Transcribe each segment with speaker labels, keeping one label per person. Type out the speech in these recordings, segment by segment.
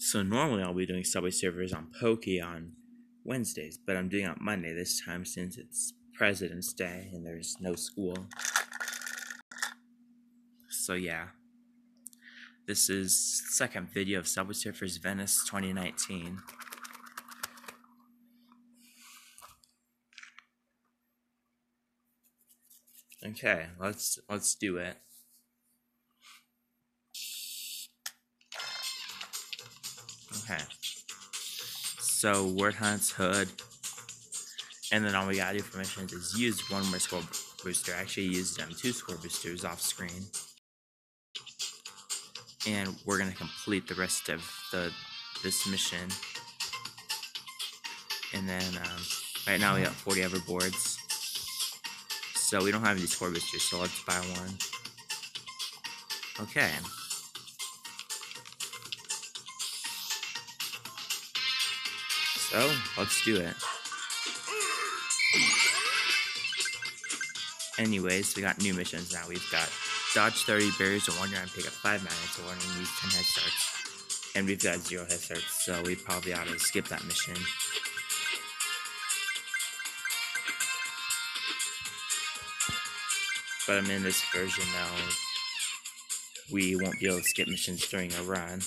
Speaker 1: So normally I'll be doing Subway Surfers on Poki on Wednesdays, but I'm doing it on Monday this time since it's President's Day and there's no school. So yeah. This is second video of Subway Surfers Venice 2019. Okay, let's let's do it. Okay. So word hunts hood, and then all we gotta do for missions is use one more score booster. Actually used um, two score boosters off screen, and we're gonna complete the rest of the this mission. And then um, right now we got 40 hoverboards. So we don't have any score boosters, so let's buy one. Okay. So, let's do it. Anyways, we got new missions now. We've got dodge 30 barriers to one round, pick up 5 magnets to one and use 10 head starts. And we've got 0 head starts, so we probably ought to skip that mission. But I'm in this version now. We won't be able to skip missions during a run.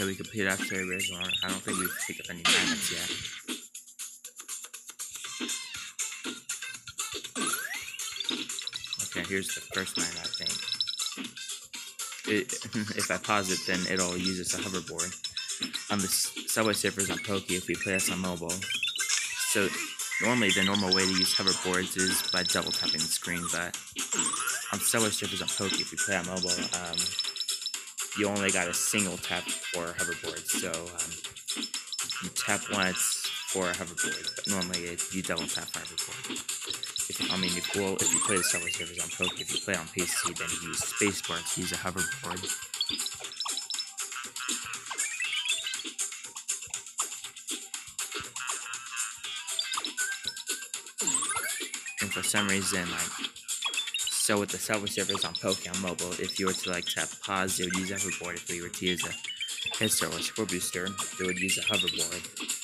Speaker 1: Okay, we completed our one. I don't think we've picked up any magnets yet. Okay, here's the first magnet, I think. It, if I pause it, then it'll use as a hoverboard. On the Subway Surfers on Poki, if we play this on mobile. So, normally the normal way to use hoverboards is by double tapping the screen, but on Subway Surfers on Poki, if we play on mobile, um, you only got a single tap for a hoverboard. So um, you tap once for a hoverboard, but normally it, you double tap for a hoverboard. If, I mean, if, well, if you play the Subway Surfers on Poki, if you play on PC, then you use spacebar to use a hoverboard. And for some reason, like so with the Subway Surfers on Poki on Mobile, if you were to like tap pause, it would use a hoverboard. If we were to use a start or score booster, it would use a hoverboard.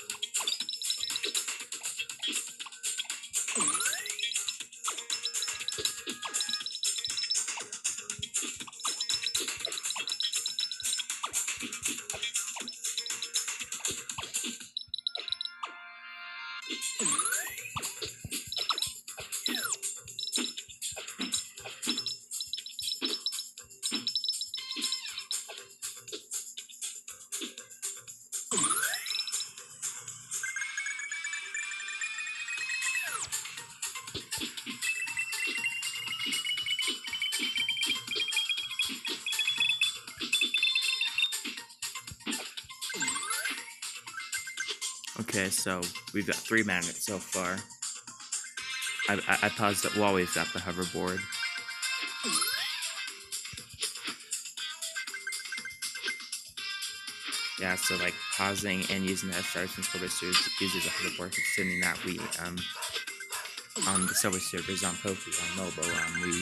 Speaker 1: Okay, so we've got three magnets so far. I, I, I paused it while we've got the hoverboard. Yeah, so like pausing and using the F sharp controller uses a hoverboard, considering that we um, on the Subway Surfers on Poki on mobile, um, we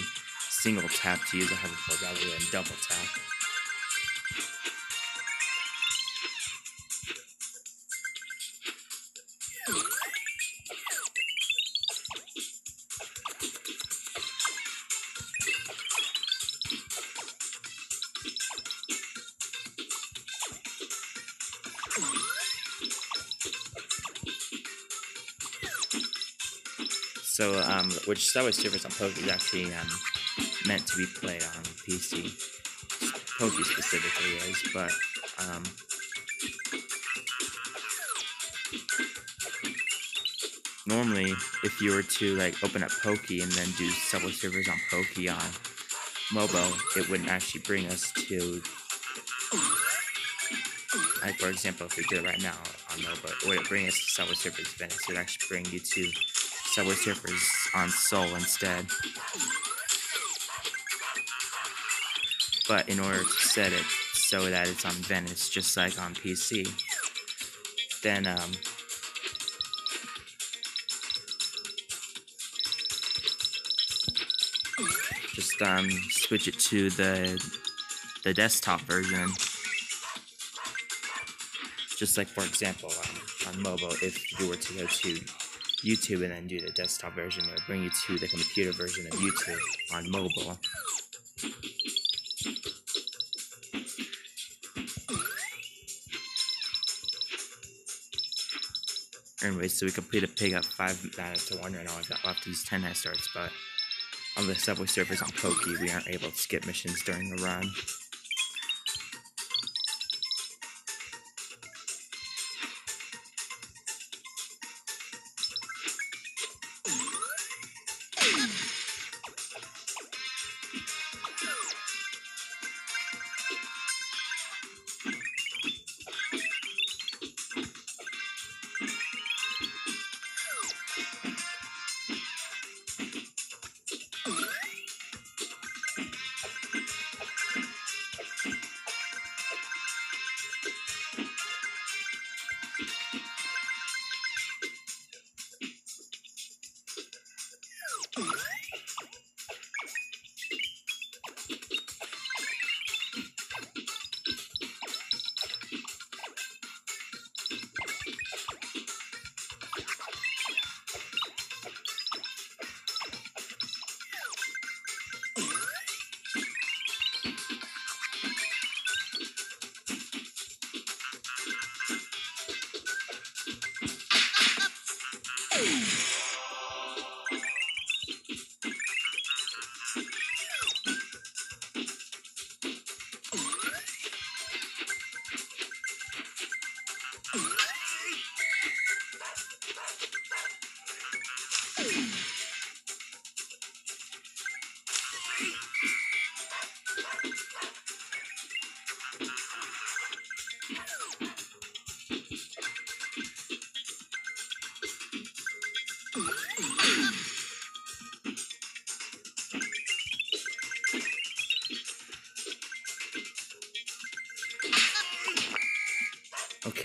Speaker 1: single tap to use a hoverboard rather than double tap. So, um, which Subway Surfers on Poki is actually um, meant to be played on PC. Poki specifically is, but um, normally if you were to like open up Poki and then do Subway Surfers on Poki on mobile, it wouldn't actually bring us to like for example if we did it right now on mobile, it would bring us to Surfers Venice. It would actually bring you to Subway Surfers on Sol instead. But in order to set it so that it's on Venice, just like on PC, then um, just um, switch it to the the desktop version. Just like for example, on mobile, if you were to go to YouTube and then do the desktop version, would bring you to the computer version of YouTube on mobile. Anyway, so we completed pick up 5 matters to 1 right now. I've got left these 10 night starts, but on the Subway Surfers on Poki, we aren't able to skip missions during the run.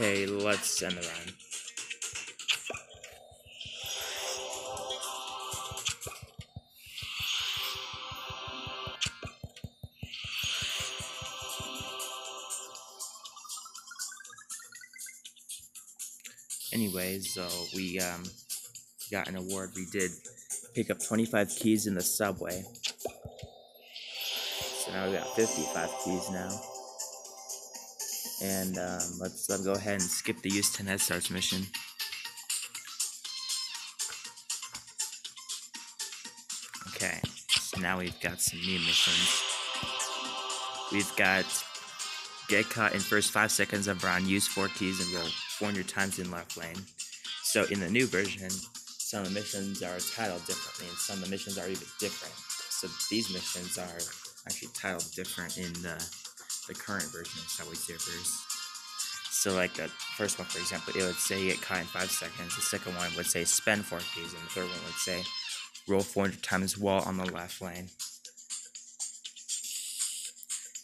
Speaker 1: Okay, let's end the run. Anyways, so we um, got an award. We did pick up 25 keys in the subway. So now we got 55 keys now. And um, let's, let's go ahead and skip the use 10 head starts mission. Okay, so now we've got some new missions. We've got get caught in first five seconds of round, use four keys and roll 400 times in left lane. So in the new version, some of the missions are titled differently, and some of the missions are even different. So these missions are actually titled different in the the current version of Subway Surfers. So like the first one, for example, it would say you get caught in five seconds. The second one would say spend four keys, and the third one would say roll 400 times wall on the left lane.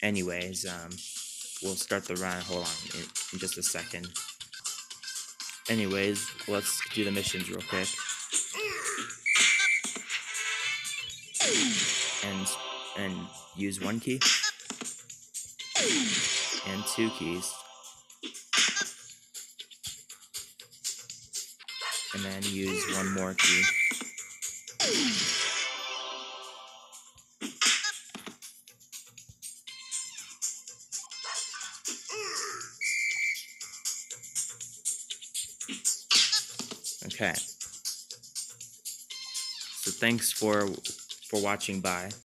Speaker 1: Anyways, um, we'll start the run. Hold on in, in just a second. Anyways, let's do the missions real quick. And and use one key and two keys. And then use one more key. Okay. So thanks for for watching. Bye.